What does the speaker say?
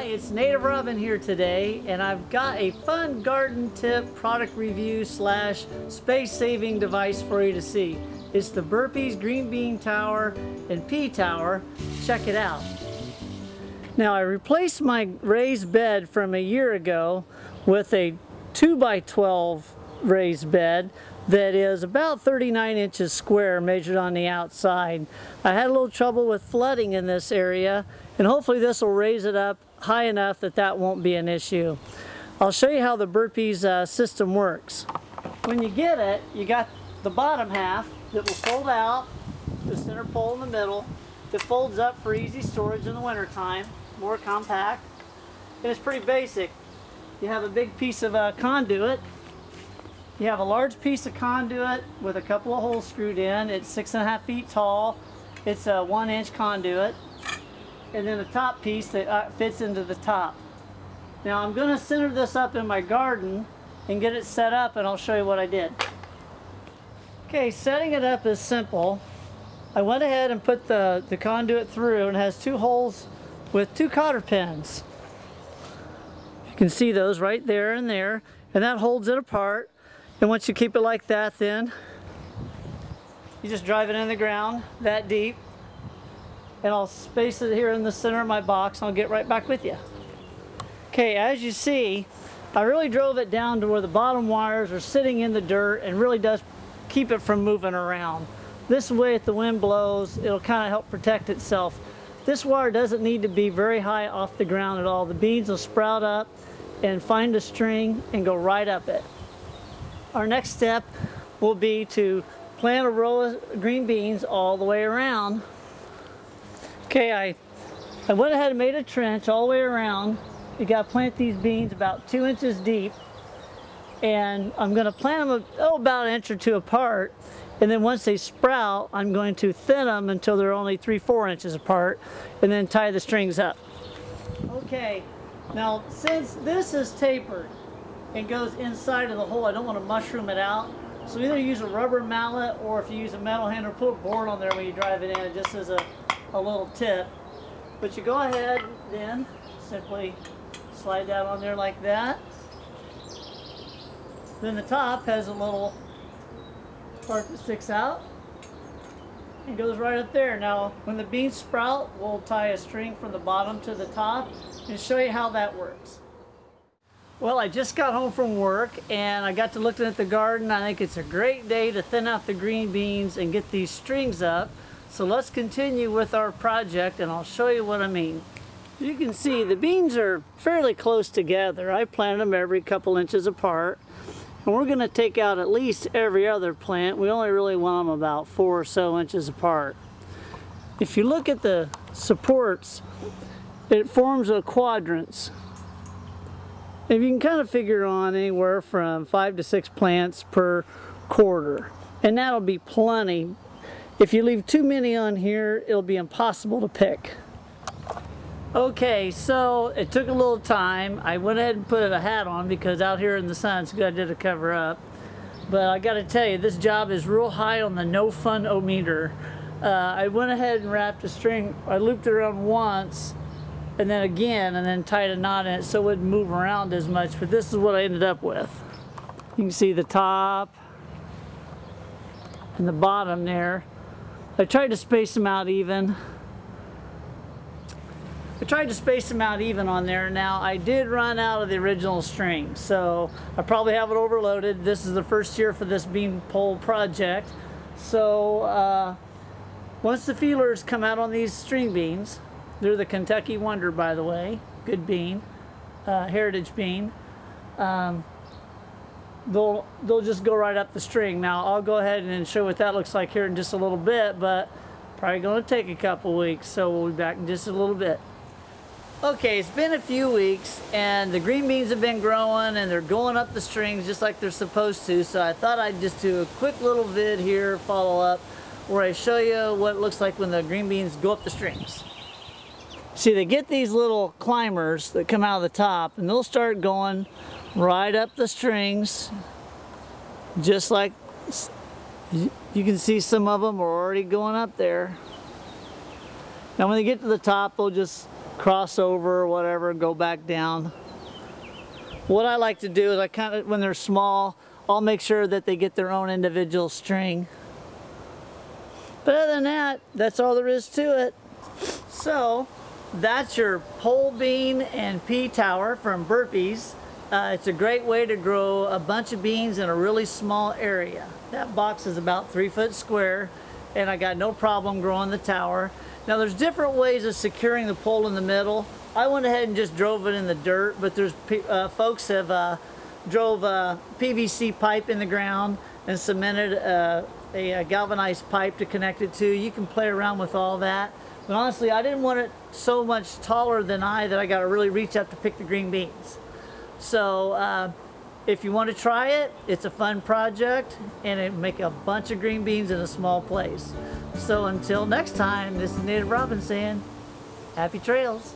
Hi, it's Native Robin here today, and I've got a fun garden tip product review slash space saving device for you to see. It's the Burpees Green Bean Tower and Pea Tower. Check it out. Now I replaced my raised bed from a year ago with a 2 by 12 raised bed that is about 39 inches square measured on the outside. I had a little trouble with flooding in this area and hopefully this will raise it up high enough that that won't be an issue. I'll show you how the Burpees uh, system works. When you get it, you got the bottom half that will fold out, the center pole in the middle, that folds up for easy storage in the wintertime, more compact, and it's pretty basic. You have a big piece of uh, conduit you have a large piece of conduit with a couple of holes screwed in. It's six and a half feet tall. It's a one inch conduit. And then a top piece that uh, fits into the top. Now I'm going to center this up in my garden and get it set up and I'll show you what I did. Okay, setting it up is simple. I went ahead and put the, the conduit through and has two holes with two cotter pins. You can see those right there and there and that holds it apart. And once you keep it like that then, you just drive it in the ground that deep and I'll space it here in the center of my box and I'll get right back with you. Okay, as you see, I really drove it down to where the bottom wires are sitting in the dirt and really does keep it from moving around. This way if the wind blows, it'll kind of help protect itself. This wire doesn't need to be very high off the ground at all. The beans will sprout up and find a string and go right up it. Our next step will be to plant a row of green beans all the way around. Okay, I, I went ahead and made a trench all the way around. You got to plant these beans about two inches deep. And I'm going to plant them oh, about an inch or two apart. And then once they sprout, I'm going to thin them until they're only three, four inches apart. And then tie the strings up. Okay, now since this is tapered, and goes inside of the hole. I don't want to mushroom it out. So either use a rubber mallet or if you use a metal handle, put a board on there when you drive it in just as a, a little tip. But you go ahead then, simply slide that on there like that. Then the top has a little part that sticks out and goes right up there. Now, when the beans sprout, we'll tie a string from the bottom to the top and show you how that works. Well, I just got home from work and I got to looking at the garden. I think it's a great day to thin out the green beans and get these strings up. So let's continue with our project and I'll show you what I mean. You can see the beans are fairly close together. I plant them every couple inches apart. And we're going to take out at least every other plant. We only really want them about four or so inches apart. If you look at the supports, it forms a quadrants. If you can kind of figure on anywhere from five to six plants per quarter. And that'll be plenty. If you leave too many on here, it'll be impossible to pick. Okay, so it took a little time. I went ahead and put a hat on because out here in the sun, it's a good idea to cover up. But I got to tell you, this job is real high on the no fun o meter. Uh, I went ahead and wrapped a string. I looped it around once and then again and then tied a knot in it so it wouldn't move around as much but this is what I ended up with you can see the top and the bottom there I tried to space them out even. I tried to space them out even on there. Now I did run out of the original string so I probably have it overloaded. This is the first year for this bean pole project. So uh, once the feelers come out on these string beans they're the Kentucky Wonder, by the way. Good bean, uh, heritage bean. Um, they'll they'll just go right up the string. Now I'll go ahead and show what that looks like here in just a little bit, but probably going to take a couple weeks, so we'll be back in just a little bit. Okay, it's been a few weeks and the green beans have been growing and they're going up the strings just like they're supposed to. So I thought I'd just do a quick little vid here, follow up, where I show you what it looks like when the green beans go up the strings. See, they get these little climbers that come out of the top and they'll start going right up the strings, just like you can see some of them are already going up there. Now when they get to the top, they'll just cross over or whatever, and go back down. What I like to do is I kind of, when they're small, I'll make sure that they get their own individual string. But other than that, that's all there is to it. So, that's your pole bean and pea tower from Burpees. Uh, it's a great way to grow a bunch of beans in a really small area. That box is about three foot square, and I got no problem growing the tower. Now, there's different ways of securing the pole in the middle. I went ahead and just drove it in the dirt, but there's uh, folks have uh, drove a PVC pipe in the ground and cemented uh, a, a galvanized pipe to connect it to. You can play around with all that. But honestly, I didn't want it so much taller than I that I got to really reach up to pick the green beans. So uh, if you want to try it, it's a fun project and it make a bunch of green beans in a small place. So until next time, this is Native Robin saying, happy trails.